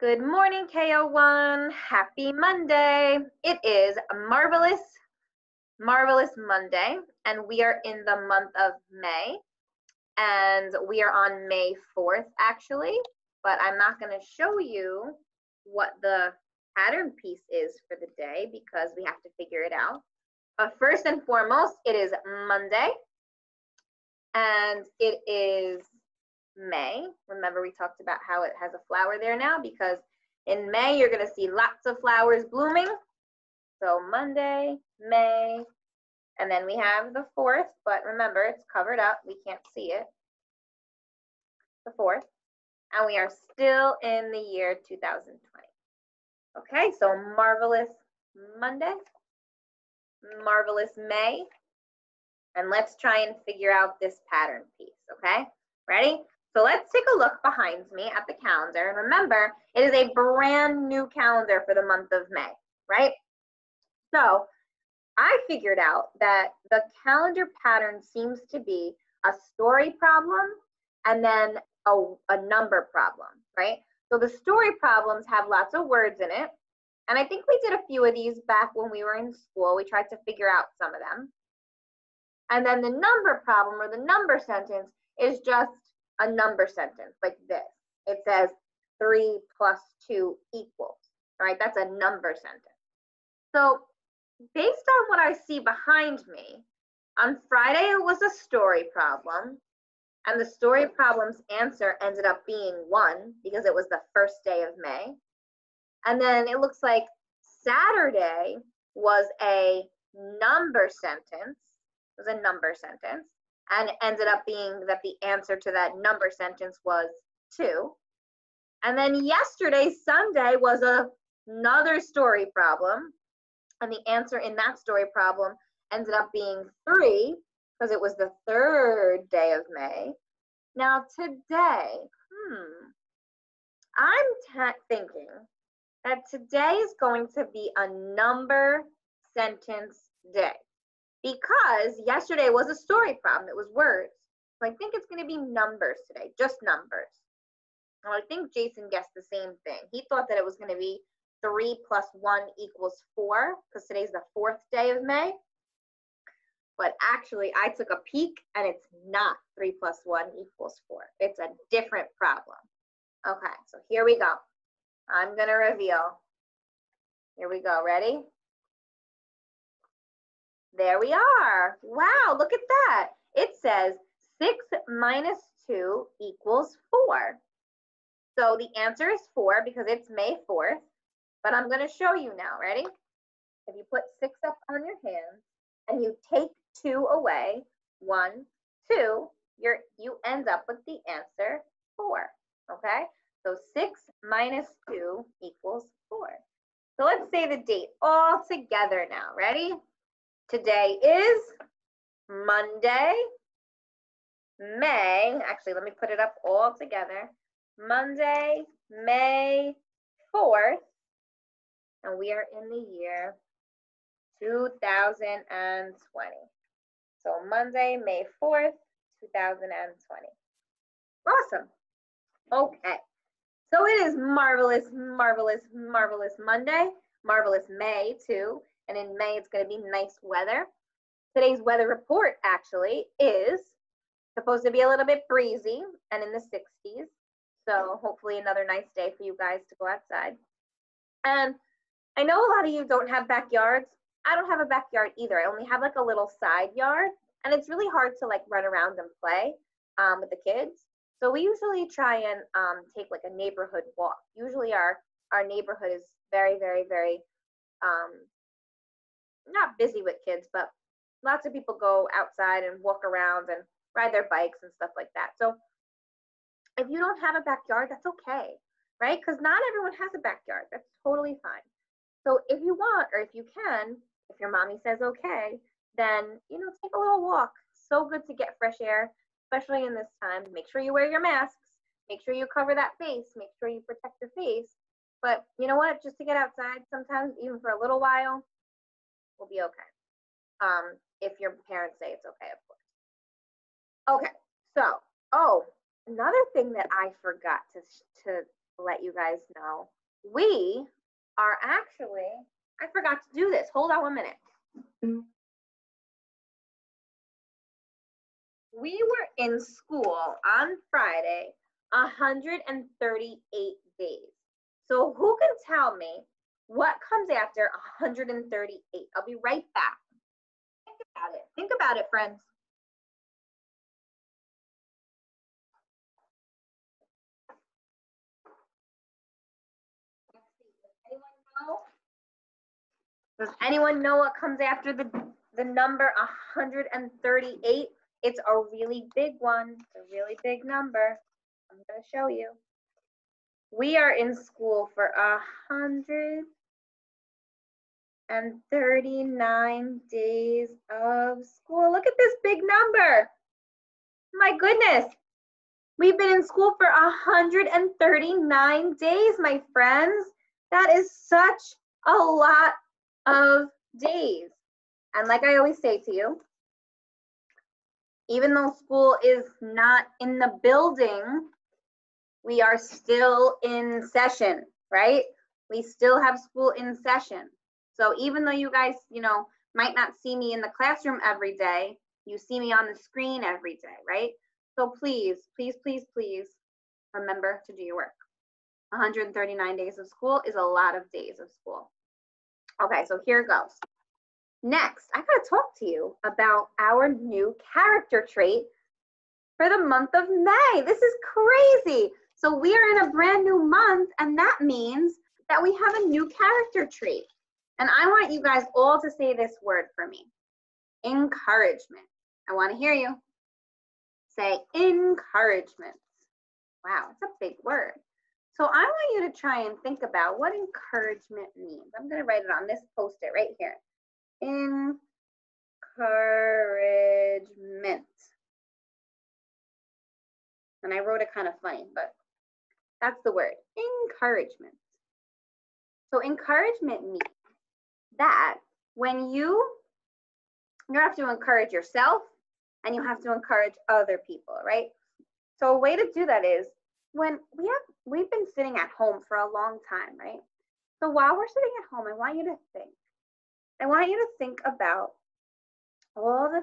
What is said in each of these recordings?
Good morning, KO1. Happy Monday. It is a marvelous, marvelous Monday, and we are in the month of May. And we are on May 4th, actually, but I'm not going to show you what the pattern piece is for the day because we have to figure it out. But first and foremost, it is Monday, and it is May. Remember we talked about how it has a flower there now because in May you're going to see lots of flowers blooming. So Monday, May, and then we have the 4th, but remember it's covered up. We can't see it. The 4th. And we are still in the year 2020. Okay, so marvelous Monday, marvelous May, and let's try and figure out this pattern piece, okay? Ready? So let's take a look behind me at the calendar. And remember, it is a brand new calendar for the month of May, right? So I figured out that the calendar pattern seems to be a story problem and then a, a number problem, right? So the story problems have lots of words in it. And I think we did a few of these back when we were in school. We tried to figure out some of them. And then the number problem or the number sentence is just a number sentence like this. It says 3 plus 2 equals, right? That's a number sentence. So based on what I see behind me, on Friday it was a story problem, and the story problem's answer ended up being 1 because it was the first day of May. And then it looks like Saturday was a number sentence, it was a number sentence and it ended up being that the answer to that number sentence was two. And then yesterday, Sunday, was a, another story problem. And the answer in that story problem ended up being three because it was the third day of May. Now, today, hmm, I'm thinking that today is going to be a number sentence day because yesterday was a story problem. It was words. So I think it's going to be numbers today, just numbers. Well, I think Jason guessed the same thing. He thought that it was going to be 3 plus 1 equals 4 because today's the fourth day of May. But actually, I took a peek and it's not 3 plus 1 equals 4. It's a different problem. Okay, so here we go. I'm going to reveal. Here we go. Ready? There we are. Wow, look at that. It says 6 minus 2 equals 4. So the answer is 4 because it's May 4th. But I'm going to show you now. Ready? If you put 6 up on your hand and you take 2 away, 1, 2, you're, you end up with the answer 4. Okay? So 6 minus 2 equals 4. So let's say the date all together now. Ready? Today is Monday, May, actually, let me put it up all together. Monday, May 4th, and we are in the year 2020. So Monday, May 4th, 2020. Awesome. Okay. So it is marvelous, marvelous, marvelous Monday, marvelous May too and in May it's going to be nice weather. Today's weather report actually is supposed to be a little bit breezy and in the 60s. So hopefully another nice day for you guys to go outside. And I know a lot of you don't have backyards. I don't have a backyard either. I only have like a little side yard and it's really hard to like run around and play um, with the kids. So we usually try and um, take like a neighborhood walk. Usually our our neighborhood is very, very, very um, not busy with kids, but lots of people go outside and walk around and ride their bikes and stuff like that. So if you don't have a backyard, that's okay, right? Because not everyone has a backyard. That's totally fine. So if you want, or if you can, if your mommy says okay, then you know take a little walk. So good to get fresh air, especially in this time. Make sure you wear your masks. Make sure you cover that face. Make sure you protect your face. But you know what? Just to get outside, sometimes even for a little while, will be okay. Um, if your parents say it's okay, of course. Okay, so, oh, another thing that I forgot to, to let you guys know. We are actually, I forgot to do this. Hold on one minute. We were in school on Friday 138 days. So who can tell me what comes after 138? I'll be right back. Think about it. Think about it, friends. Does anyone know what comes after the, the number 138? It's a really big one. It's a really big number. I'm going to show you. We are in school for a hundred and 39 days of school. Look at this big number. My goodness. We've been in school for 139 days, my friends. That is such a lot of days. And like I always say to you, even though school is not in the building, we are still in session, right? We still have school in session. So even though you guys, you know, might not see me in the classroom every day, you see me on the screen every day, right? So please, please, please, please remember to do your work. 139 days of school is a lot of days of school. Okay, so here goes. Next, I gotta talk to you about our new character trait for the month of May. This is crazy. So we are in a brand new month, and that means that we have a new character trait. And I want you guys all to say this word for me encouragement. I want to hear you. Say encouragement. Wow, it's a big word. So I want you to try and think about what encouragement means. I'm going to write it on this post-it right here. Encouragement. And I wrote it kind of funny, but that's the word, encouragement. So encouragement means that when you you have to encourage yourself and you have to encourage other people, right? So a way to do that is when we have we've been sitting at home for a long time, right? So while we're sitting at home, I want you to think. I want you to think about all the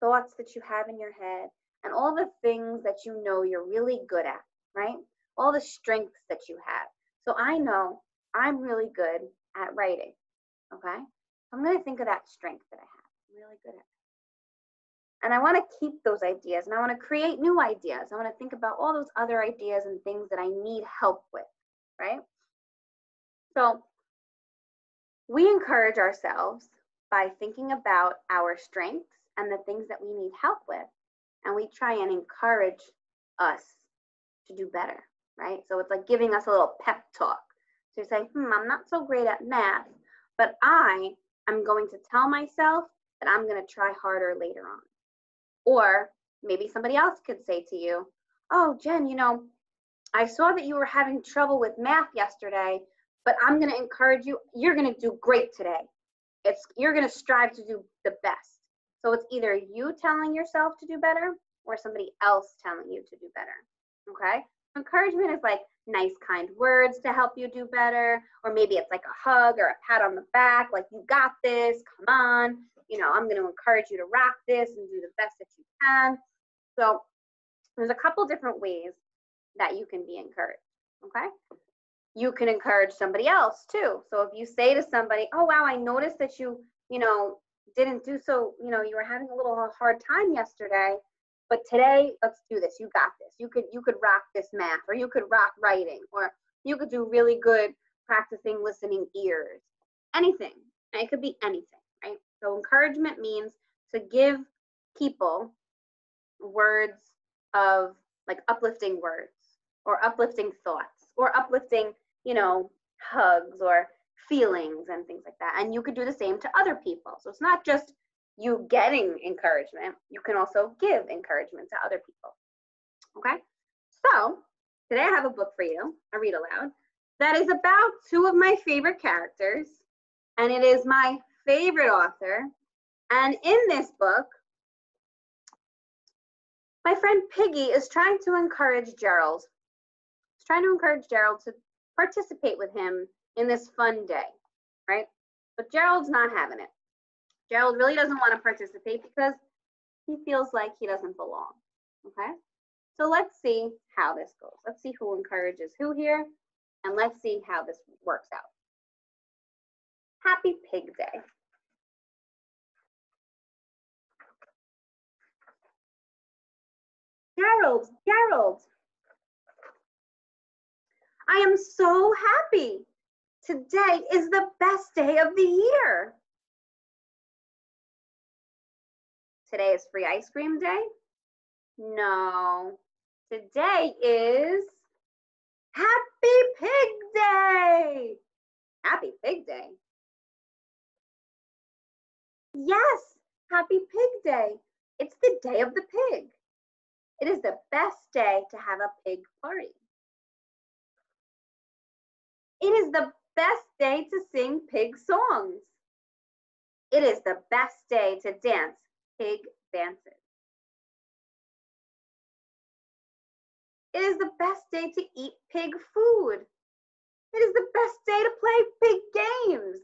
thoughts that you have in your head and all the things that you know you're really good at, right? all the strengths that you have. So I know I'm really good at writing. Okay. I'm going to think of that strength that I have. I'm really good at it. And I want to keep those ideas and I want to create new ideas. I want to think about all those other ideas and things that I need help with. Right. So we encourage ourselves by thinking about our strengths and the things that we need help with. And we try and encourage us to do better right? So it's like giving us a little pep talk. So you're saying, hmm, I'm not so great at math, but I am going to tell myself that I'm going to try harder later on. Or maybe somebody else could say to you, oh, Jen, you know, I saw that you were having trouble with math yesterday, but I'm going to encourage you. You're going to do great today. It's you're going to strive to do the best. So it's either you telling yourself to do better or somebody else telling you to do better. Okay? Encouragement is like nice, kind words to help you do better, or maybe it's like a hug or a pat on the back, like you got this, come on, you know, I'm going to encourage you to rock this and do the best that you can. So there's a couple different ways that you can be encouraged, okay? You can encourage somebody else too. So if you say to somebody, oh, wow, I noticed that you, you know, didn't do so, you know, you were having a little hard time yesterday but today let's do this. You got this. You could you could rock this math or you could rock writing or you could do really good practicing listening ears. Anything. It could be anything right? So encouragement means to give people words of like uplifting words or uplifting thoughts or uplifting you know hugs or feelings and things like that. And you could do the same to other people. So it's not just you getting encouragement, you can also give encouragement to other people. Okay? So today I have a book for you, a read aloud, that is about two of my favorite characters, and it is my favorite author. And in this book, my friend Piggie is trying to encourage Gerald. He's trying to encourage Gerald to participate with him in this fun day, right? But Gerald's not having it. Gerald really doesn't want to participate because he feels like he doesn't belong, okay? So let's see how this goes. Let's see who encourages who here, and let's see how this works out. Happy Pig Day. Gerald, Gerald. I am so happy. Today is the best day of the year. Today is free ice cream day? No. Today is Happy Pig Day. Happy Pig Day. Yes, Happy Pig Day. It's the day of the pig. It is the best day to have a pig party. It is the best day to sing pig songs. It is the best day to dance pig dances. It is the best day to eat pig food. It is the best day to play pig games.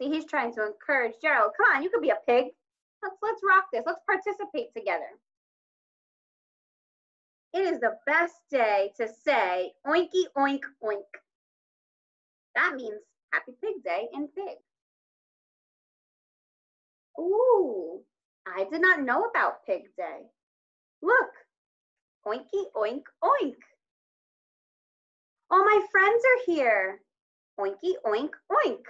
See, he's trying to encourage Gerald. Come on, you could be a pig. Let's let's rock this. Let's participate together. It is the best day to say oinky oink oink. That means happy pig day in pig. Ooh, I did not know about pig day. Look, oinky oink oink. All my friends are here. Oinky oink oink.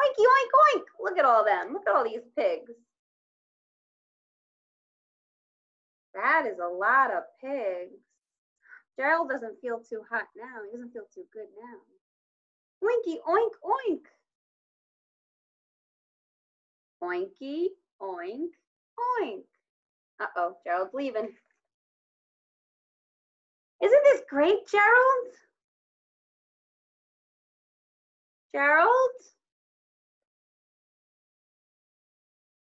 Oinky oink oink. Look at all them. Look at all these pigs. That is a lot of pigs. Gerald doesn't feel too hot now. He doesn't feel too good now. Oinky, oink, oink. Oinky, oink, oink. Uh-oh, Gerald's leaving. Isn't this great, Gerald? Gerald?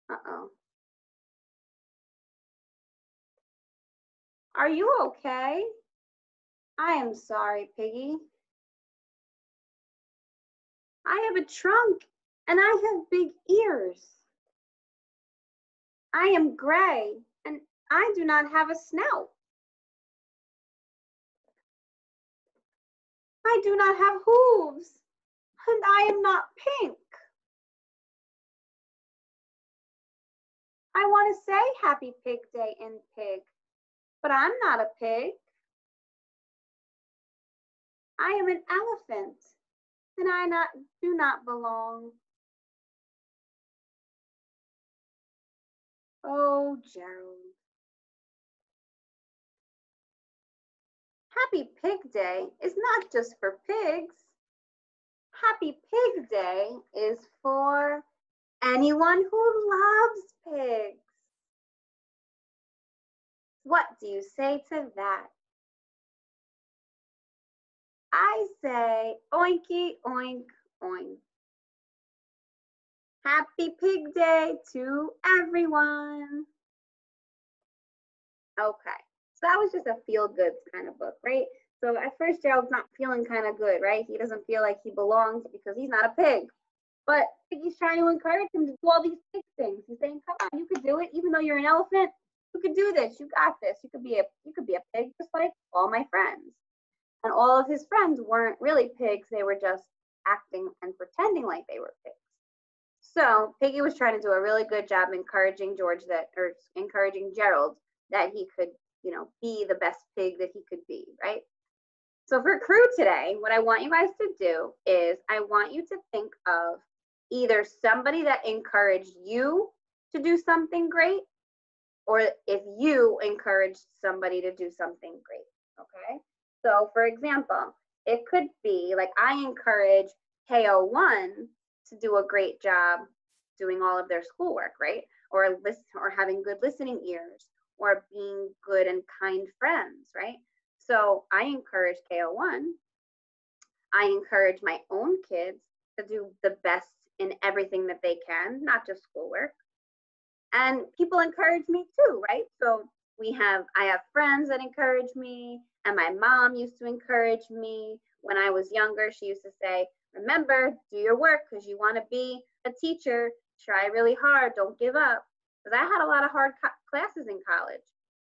Uh-oh. Are you okay? I am sorry, Piggie. I have a trunk and I have big ears. I am gray and I do not have a snout. I do not have hooves and I am not pink. I want to say Happy Pig Day in Pig, but I'm not a pig. I am an elephant, and I not, do not belong. Oh, Gerald. Happy Pig Day is not just for pigs. Happy Pig Day is for anyone who loves pigs. What do you say to that? I say oinky oink oink. Happy Pig Day to everyone. Okay, so that was just a feel good kind of book, right? So at first Gerald's not feeling kind of good, right? He doesn't feel like he belongs because he's not a pig. But Piggie's trying to encourage him to do all these pig things. He's saying, come on, you could do it. Even though you're an elephant, you could do this. You got this. You could be a you could be a pig just like all my friends. And all of his friends weren't really pigs. They were just acting and pretending like they were pigs. So Piggie was trying to do a really good job encouraging George that or encouraging Gerald that he could, you know, be the best pig that he could be, right? So for crew today, what I want you guys to do is I want you to think of either somebody that encouraged you to do something great or if you encouraged somebody to do something great. Okay. So, for example, it could be like I encourage KO1 to do a great job doing all of their schoolwork, right? Or listen, or having good listening ears, or being good and kind friends, right? So I encourage KO1. I encourage my own kids to do the best in everything that they can, not just schoolwork. And people encourage me too, right? So we have I have friends that encourage me, and my mom used to encourage me when I was younger. She used to say, "Remember, do your work because you want to be a teacher. Try really hard. Don't give up." Because I had a lot of hard co- classes in college.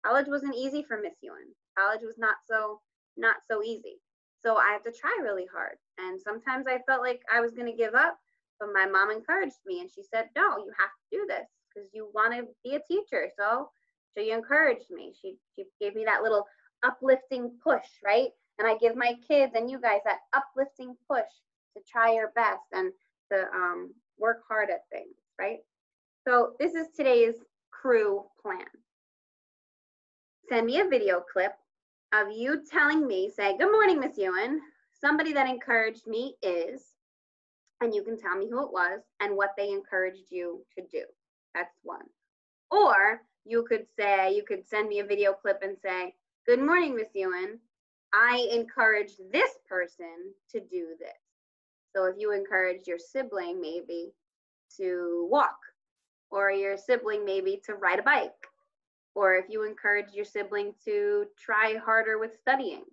College wasn't easy for Miss Ewan. College was not so not so easy. So I had to try really hard. And sometimes I felt like I was going to give up, but my mom encouraged me and she said, "No, you have to do this because you want to be a teacher." So she encouraged me. She she gave me that little uplifting push, right? And I give my kids and you guys that uplifting push to try your best and to um, work hard at things, right? So this is today's crew plan. Send me a video clip of you telling me, say, good morning, Miss Ewan. Somebody that encouraged me is, and you can tell me who it was and what they encouraged you to do. That's one. Or you could say, you could send me a video clip and say, good morning, Miss Ewan. I encouraged this person to do this. So if you encourage your sibling maybe to walk, or your sibling maybe to ride a bike, or if you encourage your sibling to try harder with studying,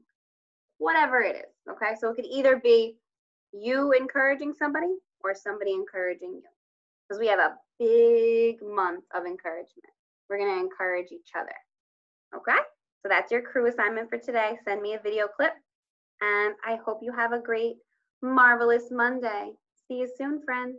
whatever it is. Okay, so it could either be you encouraging somebody or somebody encouraging you because we have a big month of encouragement. We're going to encourage each other. Okay, so that's your crew assignment for today. Send me a video clip, and I hope you have a great, marvelous Monday. See you soon, friends.